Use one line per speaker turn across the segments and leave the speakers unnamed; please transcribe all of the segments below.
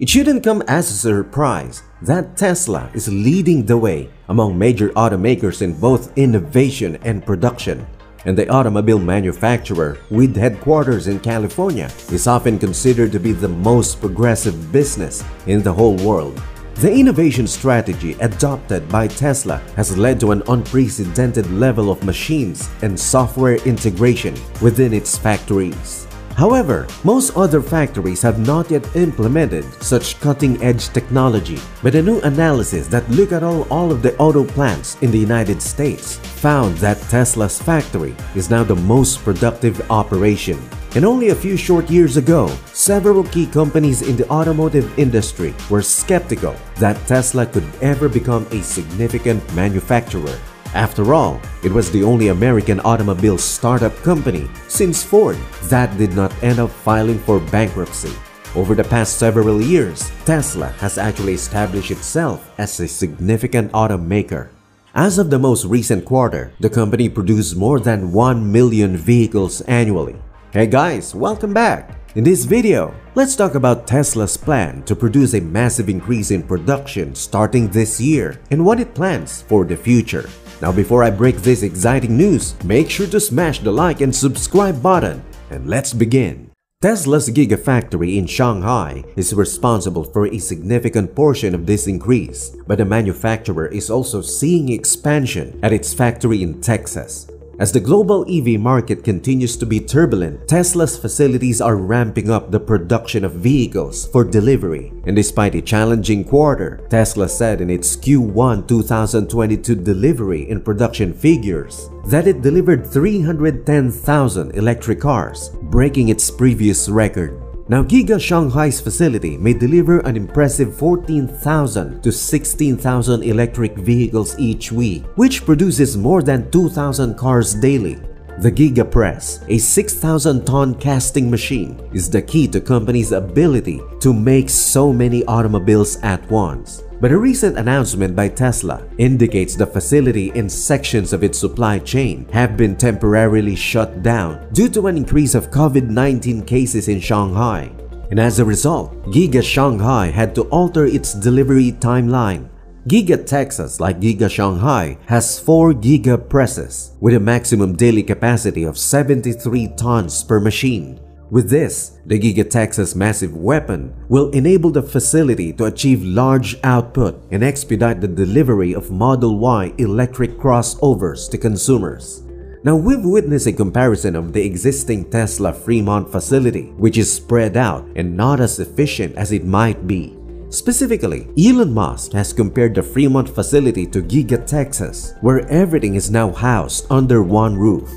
It shouldn't come as a surprise that Tesla is leading the way among major automakers in both innovation and production. And the automobile manufacturer, with headquarters in California, is often considered to be the most progressive business in the whole world. The innovation strategy adopted by Tesla has led to an unprecedented level of machines and software integration within its factories. However, most other factories have not yet implemented such cutting-edge technology, but a new analysis that looked at all, all of the auto plants in the United States found that Tesla's factory is now the most productive operation. And only a few short years ago, several key companies in the automotive industry were skeptical that Tesla could ever become a significant manufacturer. After all, it was the only American automobile startup company since Ford that did not end up filing for bankruptcy. Over the past several years, Tesla has actually established itself as a significant automaker. As of the most recent quarter, the company produced more than 1 million vehicles annually. Hey guys, welcome back! In this video, let's talk about Tesla's plan to produce a massive increase in production starting this year and what it plans for the future. Now before I break this exciting news, make sure to smash the like and subscribe button and let's begin. Tesla's Gigafactory in Shanghai is responsible for a significant portion of this increase, but the manufacturer is also seeing expansion at its factory in Texas. As the global EV market continues to be turbulent, Tesla's facilities are ramping up the production of vehicles for delivery. And despite a challenging quarter, Tesla said in its Q1 2022 delivery and production figures that it delivered 310,000 electric cars, breaking its previous record. Now, Giga Shanghai's facility may deliver an impressive 14,000 to 16,000 electric vehicles each week, which produces more than 2,000 cars daily. The Giga Press, a 6,000-ton casting machine, is the key to company's ability to make so many automobiles at once. But a recent announcement by Tesla indicates the facility and sections of its supply chain have been temporarily shut down due to an increase of COVID-19 cases in Shanghai. And as a result, Giga Shanghai had to alter its delivery timeline. Giga Texas, like Giga Shanghai, has 4 Giga presses with a maximum daily capacity of 73 tons per machine. With this, the Giga Texas massive weapon will enable the facility to achieve large output and expedite the delivery of Model Y electric crossovers to consumers. Now we've witnessed a comparison of the existing Tesla Fremont facility, which is spread out and not as efficient as it might be. Specifically, Elon Musk has compared the Fremont facility to Giga Texas, where everything is now housed under one roof.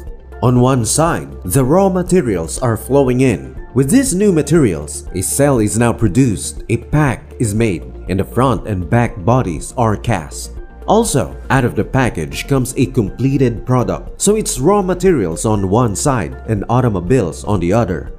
On one side, the raw materials are flowing in. With these new materials, a cell is now produced, a pack is made, and the front and back bodies are cast. Also, out of the package comes a completed product, so it's raw materials on one side and automobiles on the other.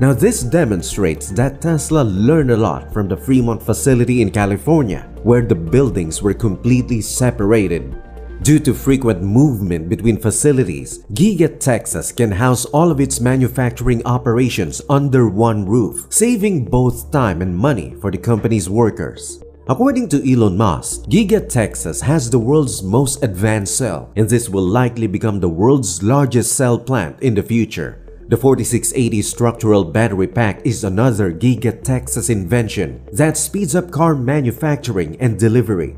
Now this demonstrates that Tesla learned a lot from the Fremont facility in California, where the buildings were completely separated Due to frequent movement between facilities, Giga Texas can house all of its manufacturing operations under one roof, saving both time and money for the company's workers. According to Elon Musk, Giga Texas has the world's most advanced cell, and this will likely become the world's largest cell plant in the future. The 4680 structural battery pack is another Giga Texas invention that speeds up car manufacturing and delivery.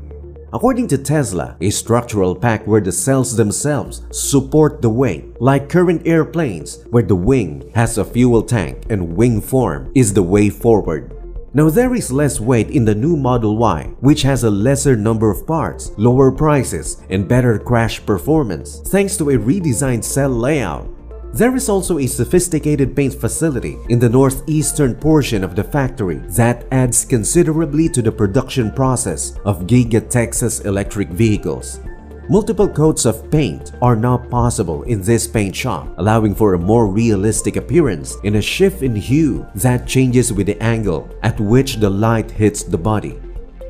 According to Tesla, a structural pack where the cells themselves support the weight, like current airplanes where the wing has a fuel tank and wing form is the way forward. Now there is less weight in the new Model Y, which has a lesser number of parts, lower prices, and better crash performance thanks to a redesigned cell layout there is also a sophisticated paint facility in the northeastern portion of the factory that adds considerably to the production process of Giga Texas electric vehicles. Multiple coats of paint are now possible in this paint shop, allowing for a more realistic appearance in a shift in hue that changes with the angle at which the light hits the body.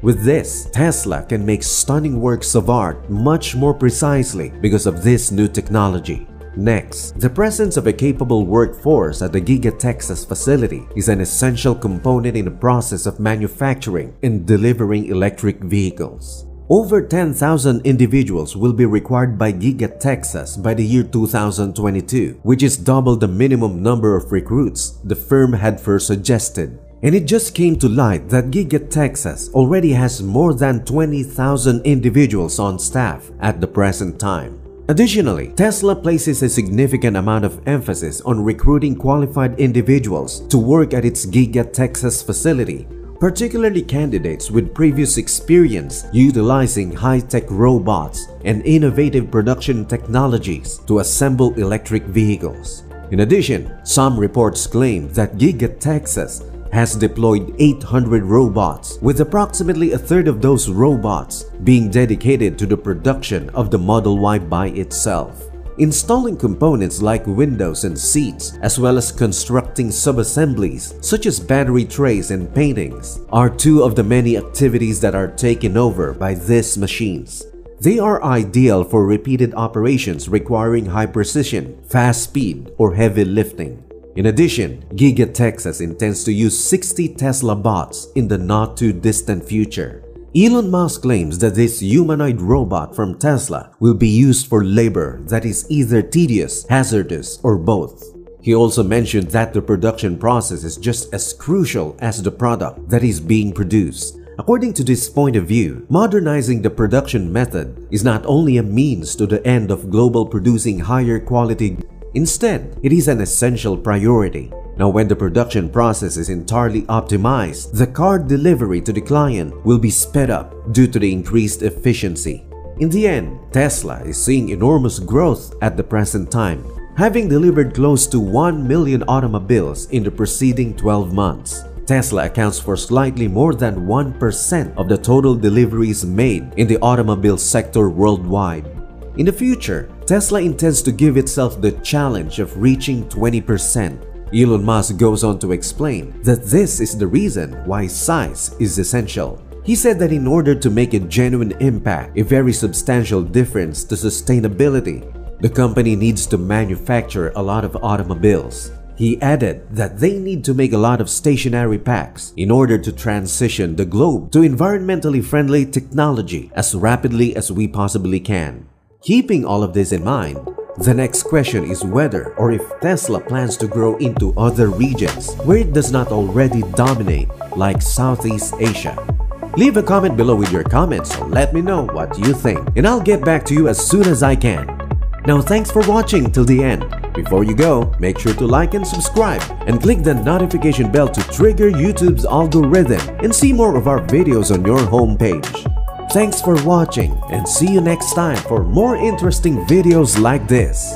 With this, Tesla can make stunning works of art much more precisely because of this new technology. Next, the presence of a capable workforce at the Giga Texas facility is an essential component in the process of manufacturing and delivering electric vehicles. Over 10,000 individuals will be required by Giga Texas by the year 2022, which is double the minimum number of recruits the firm had first suggested. And it just came to light that Giga Texas already has more than 20,000 individuals on staff at the present time. Additionally, Tesla places a significant amount of emphasis on recruiting qualified individuals to work at its Giga Texas facility, particularly candidates with previous experience utilizing high-tech robots and innovative production technologies to assemble electric vehicles. In addition, some reports claim that Giga Texas has deployed 800 robots, with approximately a third of those robots being dedicated to the production of the Model Y by itself. Installing components like windows and seats, as well as constructing sub-assemblies such as battery trays and paintings, are two of the many activities that are taken over by these machines. They are ideal for repeated operations requiring high precision, fast speed, or heavy lifting. In addition, Giga Texas intends to use 60 Tesla bots in the not too distant future. Elon Musk claims that this humanoid robot from Tesla will be used for labor that is either tedious, hazardous, or both. He also mentioned that the production process is just as crucial as the product that is being produced. According to this point of view, modernizing the production method is not only a means to the end of global producing higher quality Instead, it is an essential priority. Now when the production process is entirely optimized, the car delivery to the client will be sped up due to the increased efficiency. In the end, Tesla is seeing enormous growth at the present time, having delivered close to 1 million automobiles in the preceding 12 months. Tesla accounts for slightly more than 1% of the total deliveries made in the automobile sector worldwide. In the future, Tesla intends to give itself the challenge of reaching 20%. Elon Musk goes on to explain that this is the reason why size is essential. He said that in order to make a genuine impact, a very substantial difference to sustainability, the company needs to manufacture a lot of automobiles. He added that they need to make a lot of stationary packs in order to transition the globe to environmentally friendly technology as rapidly as we possibly can. Keeping all of this in mind, the next question is whether or if Tesla plans to grow into other regions where it does not already dominate like Southeast Asia. Leave a comment below with your comments so let me know what you think and I'll get back to you as soon as I can. Now thanks for watching till the end. Before you go, make sure to like and subscribe and click the notification bell to trigger YouTube's algorithm and see more of our videos on your homepage. Thanks for watching and see you next time for more interesting videos like this.